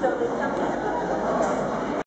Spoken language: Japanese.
頑張れ。